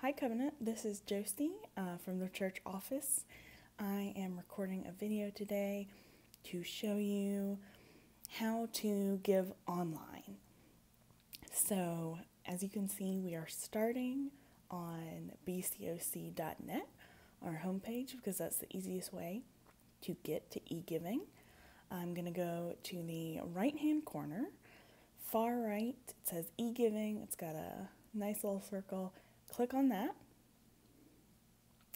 Hi, Covenant. This is Josey uh, from the church office. I am recording a video today to show you how to give online. So, as you can see, we are starting on bcoc.net, our homepage, because that's the easiest way to get to e giving. I'm going to go to the right hand corner, far right, it says e giving. It's got a nice little circle click on that.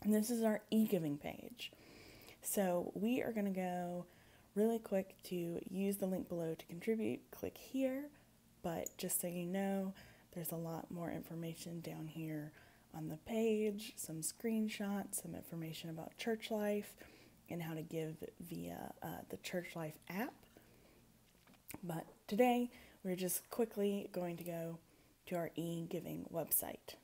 And this is our e giving page. So we are going to go really quick to use the link below to contribute. Click here, but just so you know, there's a lot more information down here on the page, some screenshots, some information about church life, and how to give via uh, the Church Life app. But today, we're just quickly going to go to our e giving website.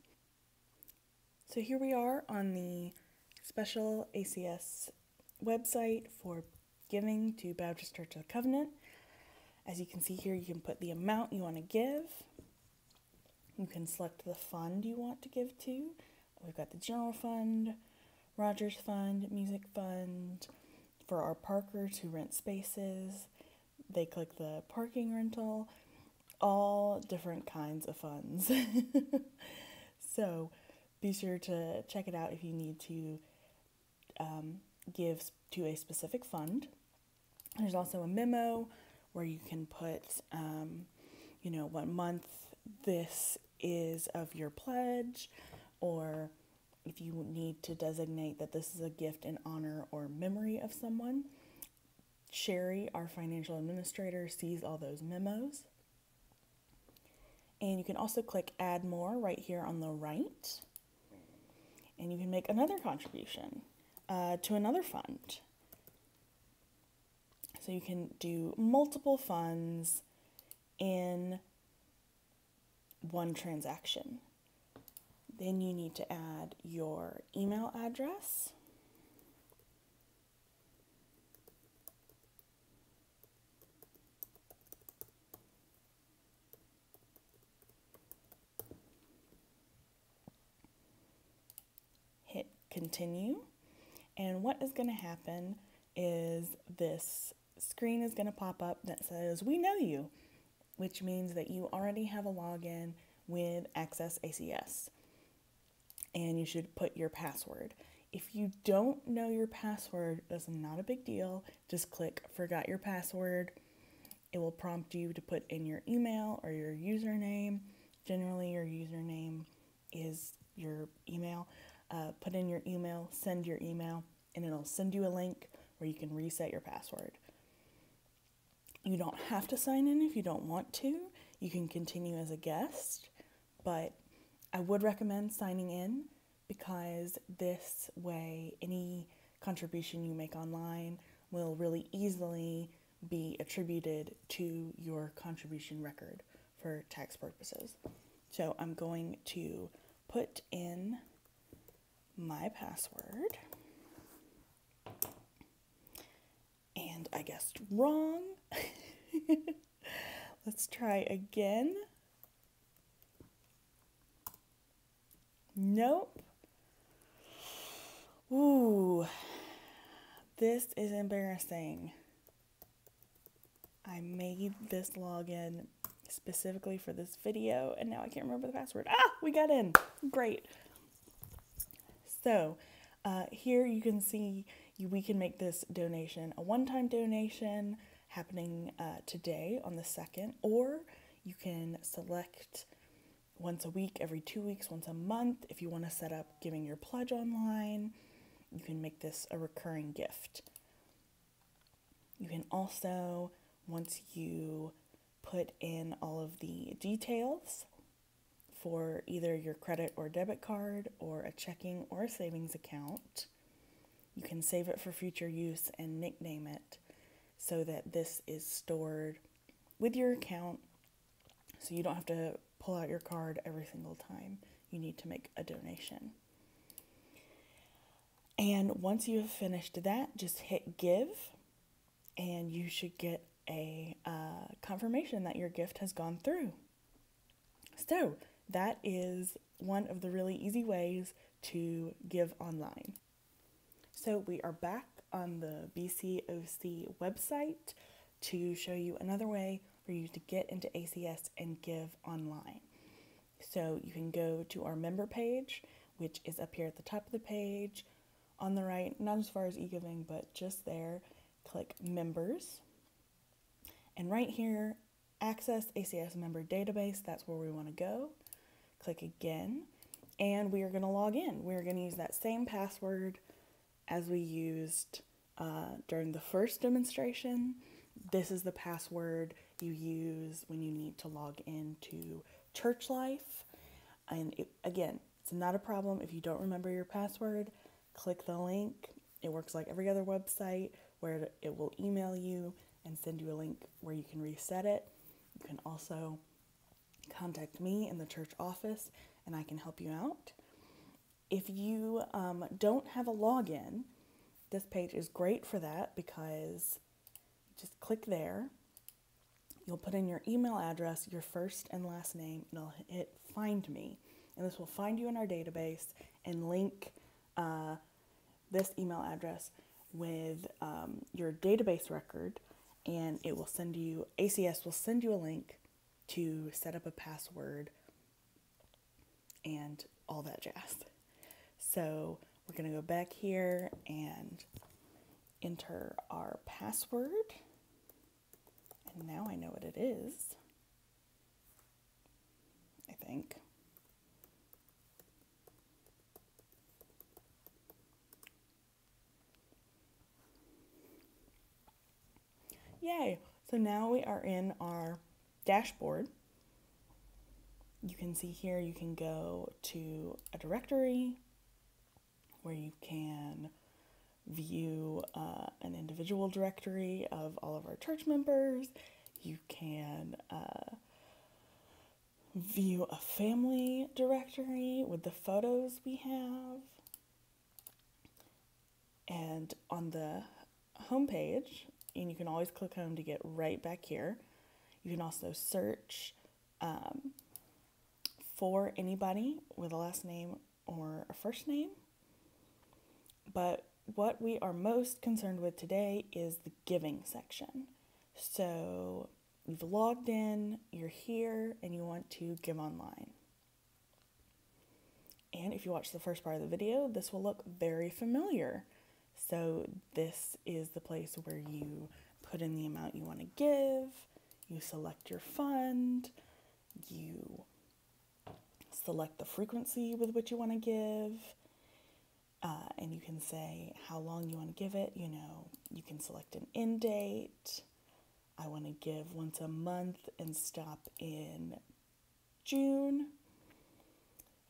So here we are on the special ACS website for giving to Baptist Church of the Covenant. As you can see here, you can put the amount you want to give. You can select the fund you want to give to. We've got the general fund, Rogers Fund, Music Fund. For our parkers who rent spaces, they click the parking rental, all different kinds of funds. so, be sure to check it out if you need to um, give to a specific fund. There's also a memo where you can put, um, you know, what month this is of your pledge, or if you need to designate that this is a gift in honor or memory of someone. Sherry, our financial administrator, sees all those memos. And you can also click Add More right here on the right and you can make another contribution uh, to another fund. So you can do multiple funds in one transaction. Then you need to add your email address. Continue. And what is going to happen is this screen is going to pop up that says, We know you, which means that you already have a login with Access ACS. And you should put your password. If you don't know your password, that's not a big deal. Just click Forgot Your Password. It will prompt you to put in your email or your username. Generally, your username is your email uh, put in your email, send your email, and it'll send you a link where you can reset your password. You don't have to sign in if you don't want to. You can continue as a guest, but I would recommend signing in because this way, any contribution you make online will really easily be attributed to your contribution record for tax purposes. So I'm going to put in my password. And I guessed wrong. Let's try again. Nope. Ooh, this is embarrassing. I made this login specifically for this video and now I can't remember the password. Ah, we got in. Great. So uh, here you can see you, we can make this donation a one-time donation happening uh, today on the 2nd, or you can select once a week, every two weeks, once a month. If you want to set up giving your pledge online, you can make this a recurring gift. You can also, once you put in all of the details, for either your credit or debit card or a checking or a savings account. You can save it for future use and nickname it so that this is stored with your account so you don't have to pull out your card every single time you need to make a donation. And once you have finished that, just hit give and you should get a uh, confirmation that your gift has gone through. So, that is one of the really easy ways to give online. So we are back on the BCOC website to show you another way for you to get into ACS and give online. So you can go to our member page, which is up here at the top of the page on the right, not as far as e-giving, but just there. Click members. And right here, access ACS member database, that's where we want to go. Click again, and we are going to log in. We're going to use that same password as we used uh, during the first demonstration. This is the password you use when you need to log into church life. And it, again, it's not a problem if you don't remember your password. Click the link. It works like every other website where it will email you and send you a link where you can reset it. You can also contact me in the church office and I can help you out. If you um, don't have a login, this page is great for that because just click there. You'll put in your email address, your first and last name, and it'll hit find me. And this will find you in our database and link uh, this email address with um, your database record. And it will send you, ACS will send you a link to set up a password and all that jazz. So we're going to go back here and enter our password. And now I know what it is. I think. Yay! So now we are in our dashboard. You can see here you can go to a directory where you can view uh, an individual directory of all of our church members. You can uh, view a family directory with the photos we have. And on the home page, and you can always click home to get right back here. You can also search um, for anybody with a last name or a first name. But what we are most concerned with today is the giving section. So you've logged in, you're here, and you want to give online. And if you watch the first part of the video, this will look very familiar. So this is the place where you put in the amount you want to give, you select your fund, you select the frequency with which you want to give, uh, and you can say how long you want to give it. You know, you can select an end date. I want to give once a month and stop in June.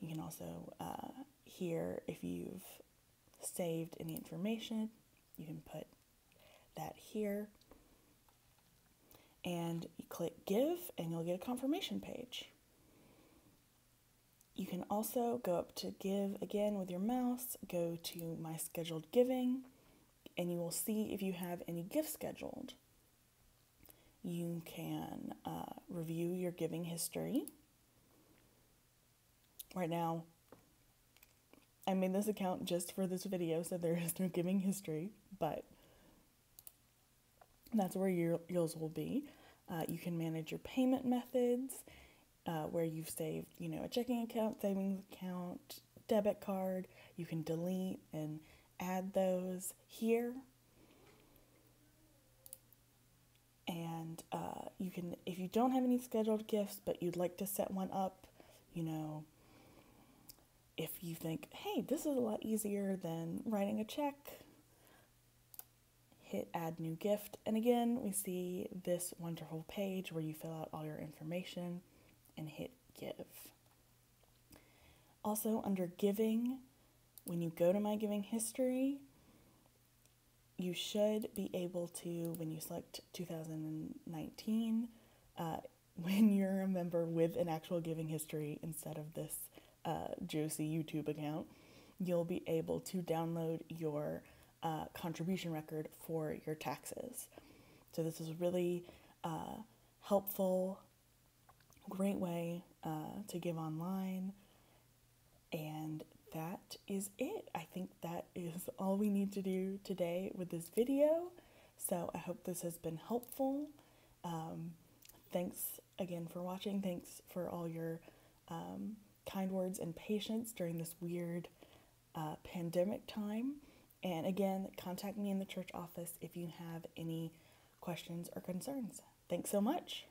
You can also uh, here if you've saved any information, you can put that here. And you click give, and you'll get a confirmation page. You can also go up to give again with your mouse, go to my scheduled giving, and you will see if you have any gifts scheduled. You can uh, review your giving history. Right now, I made this account just for this video, so there is no giving history, but that's where your, yours will be. Uh, you can manage your payment methods uh, where you've saved, you know, a checking account, savings account, debit card. You can delete and add those here. And uh, you can, if you don't have any scheduled gifts, but you'd like to set one up, you know, if you think, hey, this is a lot easier than writing a check, hit add new gift. And again, we see this wonderful page where you fill out all your information and hit give. Also, under giving, when you go to my giving history, you should be able to, when you select 2019, uh, when you're a member with an actual giving history instead of this uh, Josey YouTube account, you'll be able to download your uh, contribution record for your taxes. So, this is a really uh, helpful great way uh, to give online. And that is it. I think that is all we need to do today with this video. So I hope this has been helpful. Um, thanks again for watching. Thanks for all your um, kind words and patience during this weird uh, pandemic time. And again, contact me in the church office if you have any questions or concerns. Thanks so much.